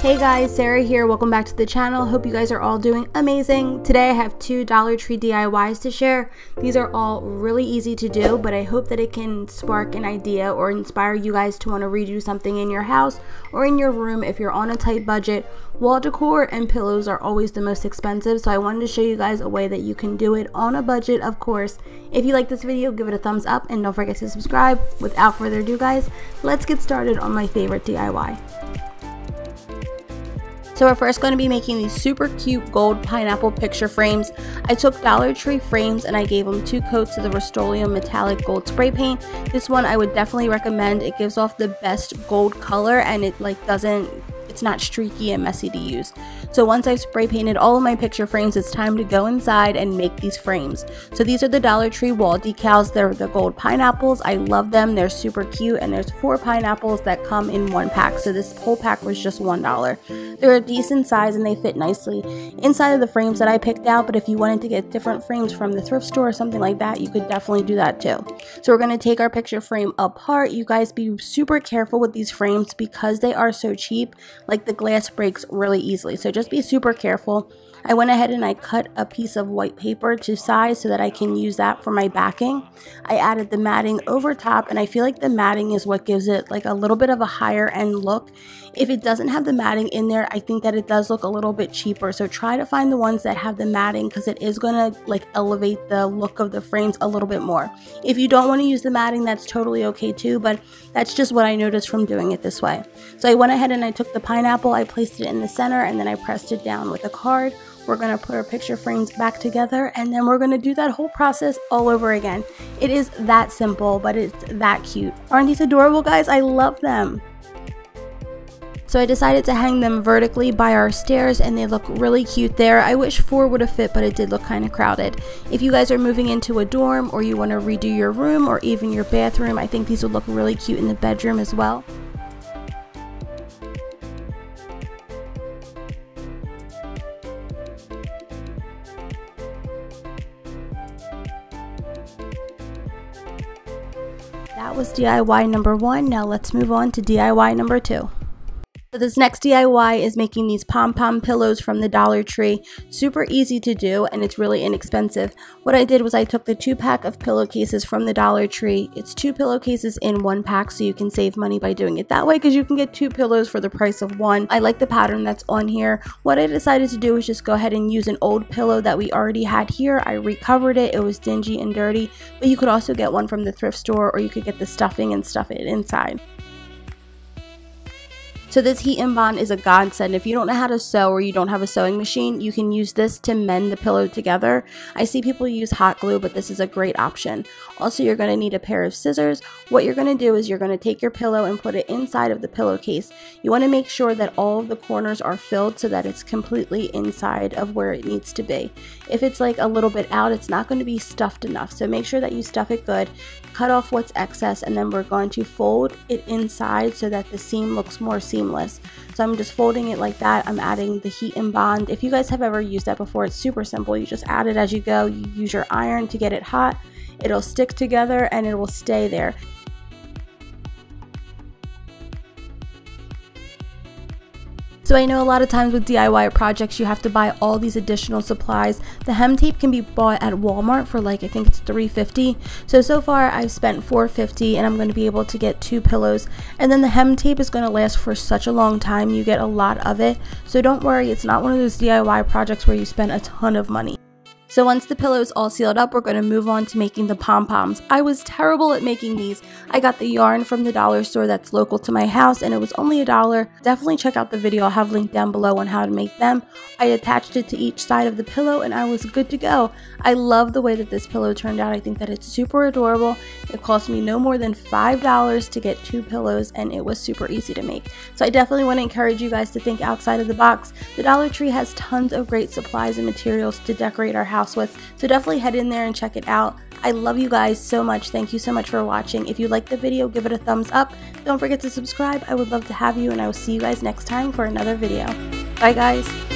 Hey guys, Sarah here. Welcome back to the channel. Hope you guys are all doing amazing. Today I have two Dollar Tree DIYs to share. These are all really easy to do, but I hope that it can spark an idea or inspire you guys to want to redo something in your house or in your room if you're on a tight budget. Wall decor and pillows are always the most expensive, so I wanted to show you guys a way that you can do it on a budget, of course. If you like this video, give it a thumbs up and don't forget to subscribe. Without further ado guys, let's get started on my favorite DIY. So we're first going to be making these super cute gold pineapple picture frames. I took Dollar Tree frames and I gave them two coats of the Rust-Oleum metallic gold spray paint. This one I would definitely recommend. It gives off the best gold color and it like doesn't it's not streaky and messy to use. So once I've spray painted all of my picture frames, it's time to go inside and make these frames. So these are the Dollar Tree wall decals. They're the gold pineapples. I love them. They're super cute and there's four pineapples that come in one pack. So this whole pack was just $1. They're a decent size and they fit nicely inside of the frames that I picked out. But if you wanted to get different frames from the thrift store or something like that, you could definitely do that too. So we're going to take our picture frame apart. You guys be super careful with these frames because they are so cheap like the glass breaks really easily. So just be super careful. I went ahead and I cut a piece of white paper to size so that I can use that for my backing. I added the matting over top and I feel like the matting is what gives it like a little bit of a higher end look. If it doesn't have the matting in there, I think that it does look a little bit cheaper. So try to find the ones that have the matting because it is going to like elevate the look of the frames a little bit more. If you don't want to use the matting, that's totally okay too, but that's just what I noticed from doing it this way. So I went ahead and I took the pineapple, I placed it in the center and then I pressed it down with a card. We're to put our picture frames back together and then we're to do that whole process all over again. It is that simple, but it's that cute. Aren't these adorable, guys? I love them. So I decided to hang them vertically by our stairs and they look really cute there. I wish four would have fit, but it did look kind of crowded. If you guys are moving into a dorm or you want to redo your room or even your bathroom, I think these would look really cute in the bedroom as well. That was DIY number one. Now let's move on to DIY number two. So this next DIY is making these pom-pom pillows from the Dollar Tree. Super easy to do and it's really inexpensive. What I did was I took the two pack of pillowcases from the Dollar Tree. It's two pillowcases in one pack so you can save money by doing it that way because you can get two pillows for the price of one. I like the pattern that's on here. What I decided to do is just go ahead and use an old pillow that we already had here. I recovered it. It was dingy and dirty, but you could also get one from the thrift store or you could get the stuffing and stuff it inside. So this heat and bond is a godsend. If you don't know how to sew or you don't have a sewing machine, you can use this to mend the pillow together. I see people use hot glue, but this is a great option. Also, you're going to need a pair of scissors. What you're going to do is you're going to take your pillow and put it inside of the pillowcase. You want to make sure that all of the corners are filled so that it's completely inside of where it needs to be. If it's like a little bit out, it's not going to be stuffed enough. So make sure that you stuff it good, cut off what's excess, and then we're going to fold it inside so that the seam looks more seamless. So I'm just folding it like that. I'm adding the heat and bond. If you guys have ever used that before, it's super simple. You just add it as you go. You use your iron to get it hot. It'll stick together and it will stay there. So I know a lot of times with DIY projects you have to buy all these additional supplies. The hem tape can be bought at Walmart for like I think it's 350. So so far I've spent 450 and I'm going to be able to get two pillows and then the hem tape is going to last for such a long time. You get a lot of it. So don't worry, it's not one of those DIY projects where you spend a ton of money. So once the pillow is all sealed up, we're going to move on to making the pom-poms. I was terrible at making these. I got the yarn from the dollar store that's local to my house and it was only a dollar. Definitely check out the video. I'll have linked down below on how to make them. I attached it to each side of the pillow and I was good to go. I love the way that this pillow turned out. I think that it's super adorable. It cost me no more than $5 to get two pillows and it was super easy to make. So I definitely want to encourage you guys to think outside of the box. The Dollar Tree has tons of great supplies and materials to decorate our house house with. So definitely head in there and check it out. I love you guys so much. Thank you so much for watching. If you liked the video, give it a thumbs up. Don't forget to subscribe. I would love to have you and I will see you guys next time for another video. Bye guys.